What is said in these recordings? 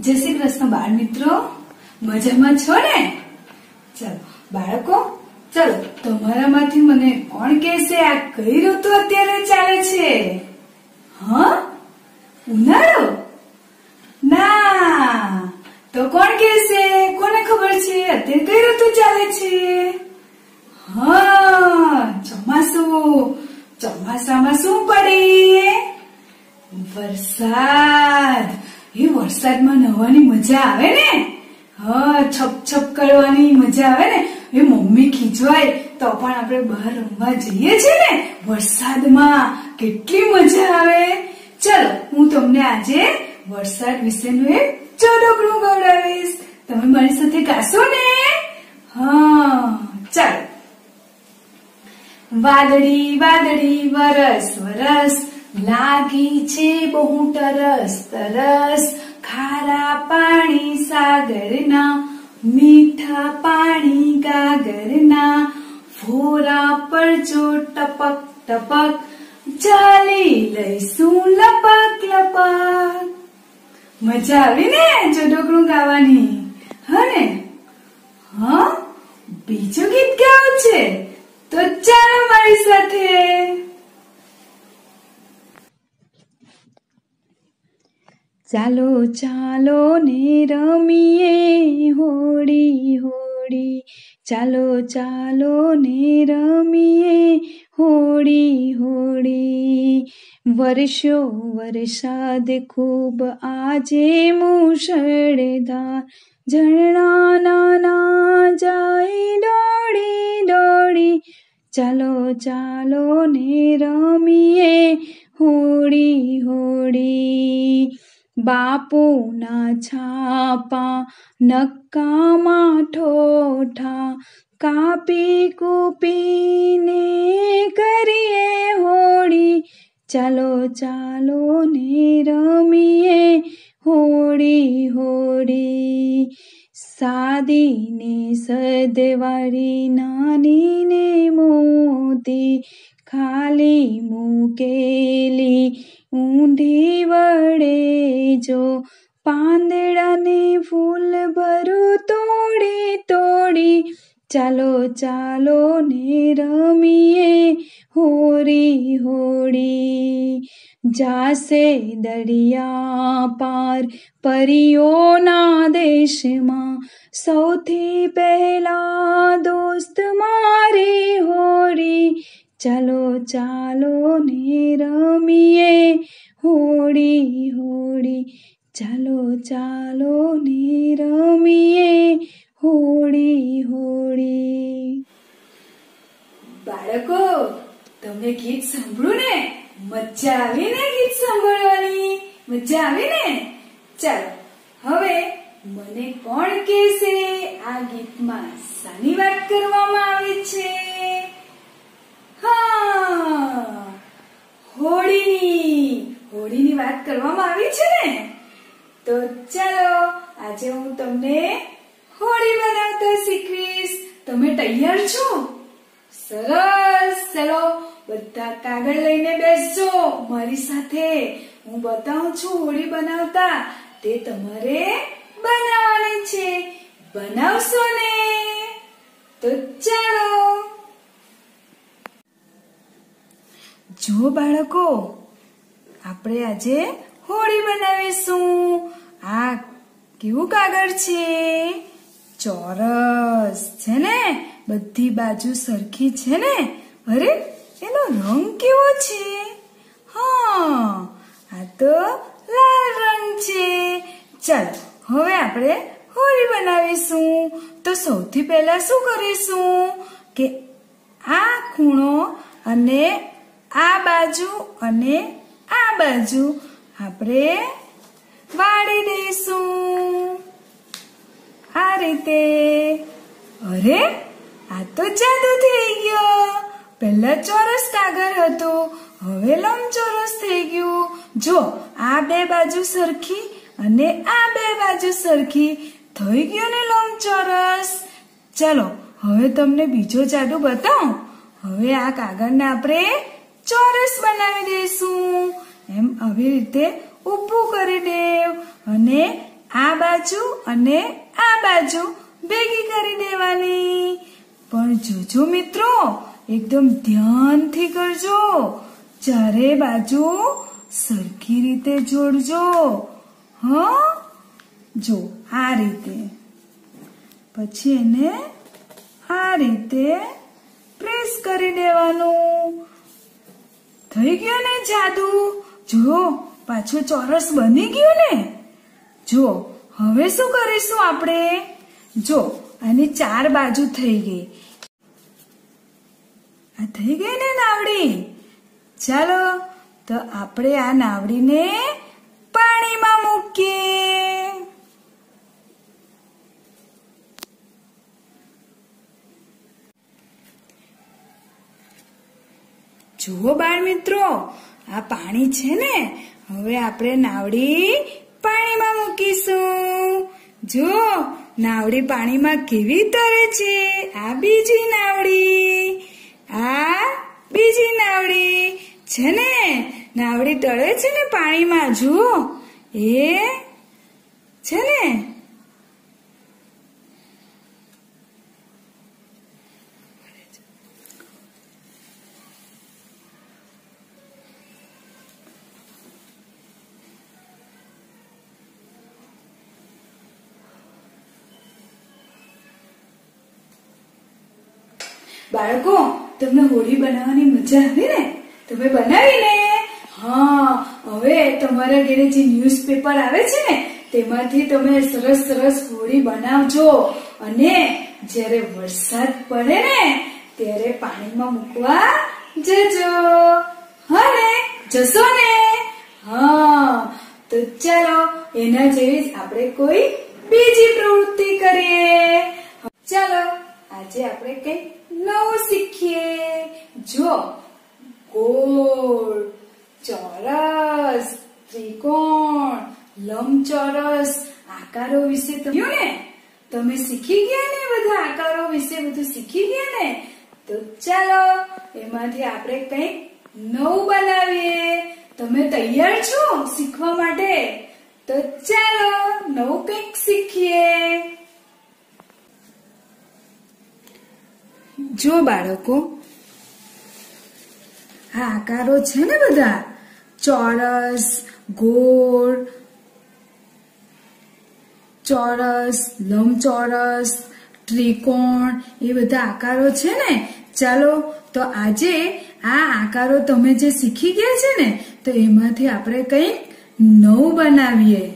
જય શ્રી કૃષ્ણ બાળ મિત્રો. મજામાં છો ને? ચલો, બાળકો, ચલો, તમારામાંથી મને કોણ કહેશે? આ કઈ ઋતુ અત્યારે ચાલે છે? હા? ઉનાળો? ના. તો કોણ કહેશે? કોને ખબર છે? અત્યારે કઈ ઋતુ ચાલે છે? હા, ચોમાસું. ચોમાસામાં શું પડે? વરસાદ. વરસાદમાં નહવાની મજા આવે ને? હા છપ છપ કરવાની મજા આવે ને? એ મમ્મી ખીચવાય તો પણ આપણે બહાર રમવા જઈએ છીએ ને? વરસાદમાં કેટલી મજા આવે! ચલો, હું તમને આજે વરસાદ વિશેનું એક ચોડકડું ગવડાવીશ તમે મારી સાથે ગાશો ને? હા, ચાલો. વાદળી વાદળી, વરસ વરસ. લાગી છે બહુ તરસ તરસ. ખારા પાણી સાગરના, મીઠા પાણી ગાગરના ફોરા પર જો ટપક ટપક ચાલી લઈશું લપક લપક. મજા આવી ને ચોડકડું ગાવાની? હને હા? બીજું ગીત ગાવું છે? તો ચાલો મારી સાથે. ચાલો ચાલો ને રમીએ હોળી હોળી. ચાલો ચાલો ને રમીએ હોળી હોળી. વર્ષો વરસાદ ખૂબ આજે મુશળધાર. ઝરણા નાના જાય દોડી દોડી. ચાલો ચાલો ને રમીએ હોળી હોળી. બાપુના છાપા નક્કામાં ઠોઠા કાપી કૂપીને કરીએ હોળી. ચાલો ચાલો ને રમીએ હોળી હોળી. સાદી ને સદવાળી નાની ને મોતી ખાલી મૂકેલી ઊંધી વડે જો પાંદડાને ફૂલ ભરું તોડી તોડી, ચાલો ચાલો ને રમીએ હોરી હોળી. જાસે દરિયા પાર પરીઓના દેશમાં સૌથી પહેલા દોસ્ત મારી હોરી ચાલો ચાલો ને રમીએ હોળી હોળી ચાલો ચાલો ને રમીએ હોળી હોળી બાળકો, તમે ગીત સાંભળ્યું ને. મજા આવી ને ગીત સાંભળવાની? મજા આવી ને ચાલો, હવે મને કોણ કહેશે? આ ગીતમાં સાની વાત કરવામાં આવી છે. હા, હોળીની હોળીની વાત કરવામાં આવી છે ને? તો ચાલો, આજે હું તમને હોળી બનાવતા શીખવીશ. તમે તૈયાર છો? સરસ, ચલો બધા કાગળ લઈને બેસજો. મારી સાથે હું બતાવું છું હોળી બનાવતા. તે તમારે બનાવવાની છે. બનાવશો ને? તો ચાલો. જો બાળકો, આપણે આજે હોળી બનાવીશું. આ કેવું કાગળ છે? ચોરસ, છે ને? બધી બાજુ સરખી છે ને? અરે એનો રંગ કેવો છે? હા, આ તો લાલ રંગ છે. ચાલ, હવે આપણે હોળી બનાવીશું. તો સૌથી પહેલા શું કરીશું? કે આ ખૂણો અને આ બાજુ અને આ બાજુ આપણે વાળી દઈશું. આ રીતે. અરે, આ તો જાદુ થઈ ગયો. પહેલા ચોરસ કાગળ હતો, હવે લંબચોરસ થઈ ગયું. જો આ બે બાજુ સરખી અને આ બે બાજુ સરખી, થઈ ગયો ને લંબચોરસ? ચાલો, હવે તમને બીજો જાદુ બતાવું. હવે આ કાગળને આપણે ચોરસ બનાવી દઈશું. એમ આવી રીતે ઊભું કરી દેવ અને આ બાજુ અને આ બાજુ ભેગી કરી દેવાની. પણ જોજો મિત્રો એકદમ ધ્યાનથી કરજો. ચારે બાજુ સરખી રીતે જોડજો. હ? જો, આ રીતે. પછી એને આ રીતે પ્રેસ કરી દેવાનું. થઈ ગયું ને જાદુ? જો પાછું ચોરસ બની ગયું ને? જો હવે શું કરીશું આપણે? જો, આની ચાર બાજુ થઈ ગઈ. આ થઈ ગઈ ને નાવડી? ચાલો, તો આપણે આ નાવડીને પાણીમાં મૂકીએ. જુઓ બાળ મિત્રો, આ પાણી છે ને, હવે આપણે નાવડી પાણીમાં મૂકીશું. જો નાવડી પાણીમાં કેવી તરે છે. આ બીજી નાવડી આ બીજી નાવડી છે ને? નાવડી તળે છે ને પાણીમાં, જુઓ. એ છે ને? બાળકો, તમને હોળી બનાવવાની મજા આવી ને? તમે બનાવીને, હા, હવે તમારા ઘરે જે ન્યૂઝપેપર આવે છે ને, તેમાંથી તમે સરસ સરસ હોળી બનાવજો. અને જ્યારે વરસાદ પડે ને, ત્યારે પાણીમાં મૂકવા જજો. હા ને? જશો ને? હા. તો ચાલો, એના જેવી આપણે કોઈ બીજી પ્રવૃત્તિ કરીએ. ચાલો, આજે આપણે કઈ નવું શીખીએ. જો ગોળ, ચોરસ, ત્રિકોણ, લંબચોરસ, આકારો વિશે તમે ને? તમે શીખી ગયા ને બધા આકારો વિશે? બધું શીખી ગયા ને? તો ચાલો, એમાંથી આપણે કંઈક નવું બનાવીએ. તમે તૈયાર છો શીખવા માટે? તો ચાલો, નવું કંઈક શીખીએ. જો બાળકો આ આકારો છે ને બધા? ચોરસ, ગોળ, ચોરસ, લંબચોરસ, ત્રિકોણ, એ બધા આકારો છે ને? ચાલો, તો આજે આ આકારો તમે જે શીખી ગયા છે ને, તો એમાંથી આપણે કંઈક નવું બનાવીએ.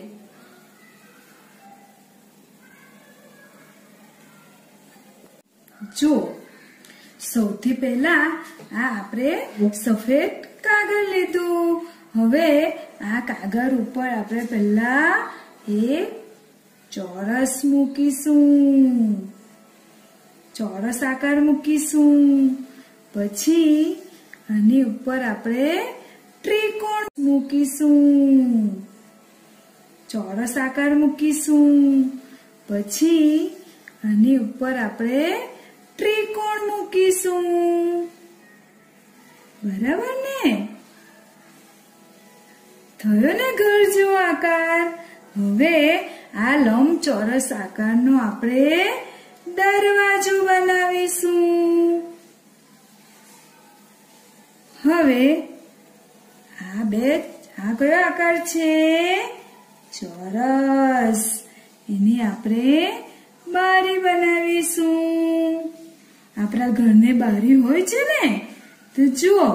જો સૌથી પહેલા આ આપણે સફેદ કાગળ લીધું. હવે આ કાગળ ઉપર આપણે પહેલા એક ચોરસ મૂકીશું. ચોરસ આકાર મૂકીશું. પછી આની ઉપર આપણે ત્રિકોણ મૂકીશું. ચોરસ આકાર મૂકીશું. પછી આની ઉપર આપણે ત્રિકોણ મૂકીશું બરાબર ને? થયો ને ઘર જો આકાર. હવે આ લંબચોરસ આકારનો આપણે દરવાજો બનાવીશું. હવે આ બે, આ કયો આકાર છે? ચોરસ. એની આપણે બારી બનાવીશું. આપણા ઘરને બારી હોય છે ને, તો જુઓ,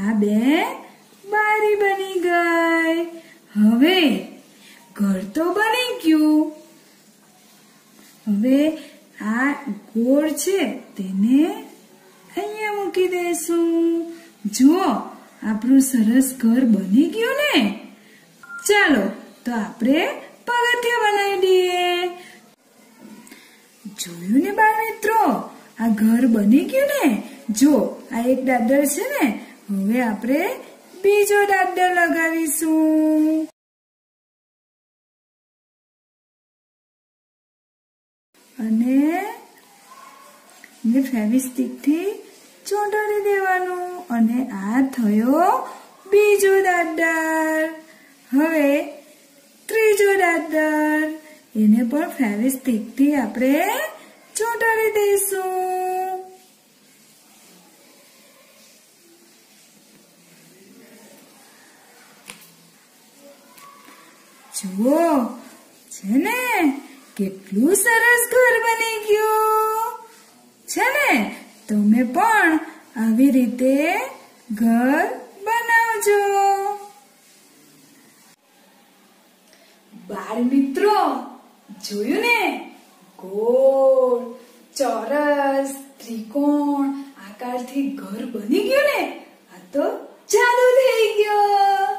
આ બે બારી બની ગઈ. હવે, ઘર તો બની ગયું. હવે આ ગોળ છે તેને અહીંયા મૂકી દઈશું જુઓ, આપણું સરસ ઘર બની ગયું ને. ચાલો, તો આપણે પગથિયા બનાવી દઈએ. જોયું ને આ ઘર બની ગયું ને? જો, આ એક દાદર છે ને, હવે આપણે બીજો દાદર લગાવીશું. અને ફેવિસ્ટિકથી ચોંટાડી દેવાનું. અને આ થયો બીજો દાદર. હવે ત્રીજો દાદર. એને પણ ફેવિસ્ટિકથી આપણે ચોંટાડી દઈશું. જુઓ છે ને કેટલું સરસ ઘર બની ગયું. છે ને તમે પણ આવી રીતે ઘર બનાવજો. બાળ મિત્રો, જોયું ને? ગોળ. ચોરસ, ત્રિકોણ, આકારથી ઘર બની ગયું ને? આ તો જાદુ થઈ ગયો.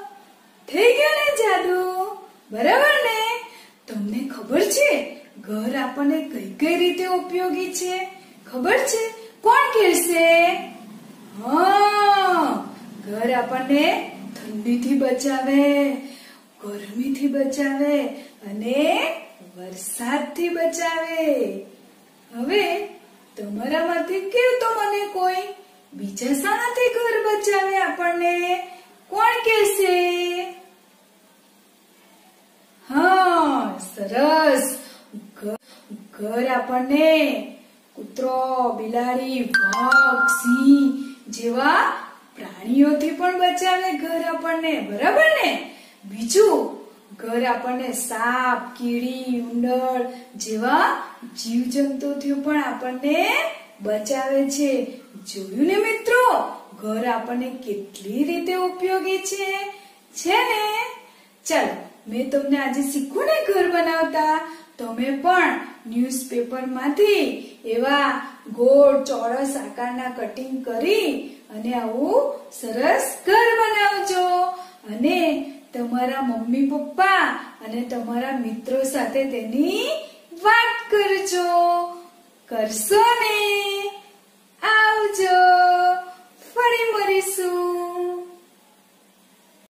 થઈ ગયો ને જાદુ? બરાબર ને? તમને ખબર છે, ઘર આપણને કઈ કઈ રીતે ઉપયોગી છે? ખબર છે? કોણ કહેશે? ઘર આપણને ઠંડીથી બચાવે, ગરમીથી બચાવે અને વરસાદથી બચાવે. હવે તમારામાંથી કેવ તો મને કોઈ, બીજા શાનાથી ઘર બચાવે આપણને? કોણ કહેશે? હા, સરસ. ઘર આપણને કૂતરો, બિલાડી, વાઘ, સિંહ જેવા પ્રાણીઓથી પણ બચાવે ઘર આપણને, બરાબર ને? બીજું ઘર આપણને સાપ, કીડી ઉંદર જેવા જીવજંતુથી પણ આપણને બચાવે છે. જોયું ને મિત્રો? ઘર આપણને કેટલી રીતે ઉપયોગી છે? છે ને? ચાલો, મેં તમને આજે શીખવું ને ઘર બનાવતા. તમે પણ ન્યૂઝપેપરમાંથી એવા ગોળ, ચોરસ આકારના કટિંગ કરી અને આવું સરસ ઘર બનાવજો. અને તમારા મમ્મી પપ્પા અને તમારા મિત્રો સાથે તેની વાત કરજો. કરશો ને? આવજો. ફરી મળીશું.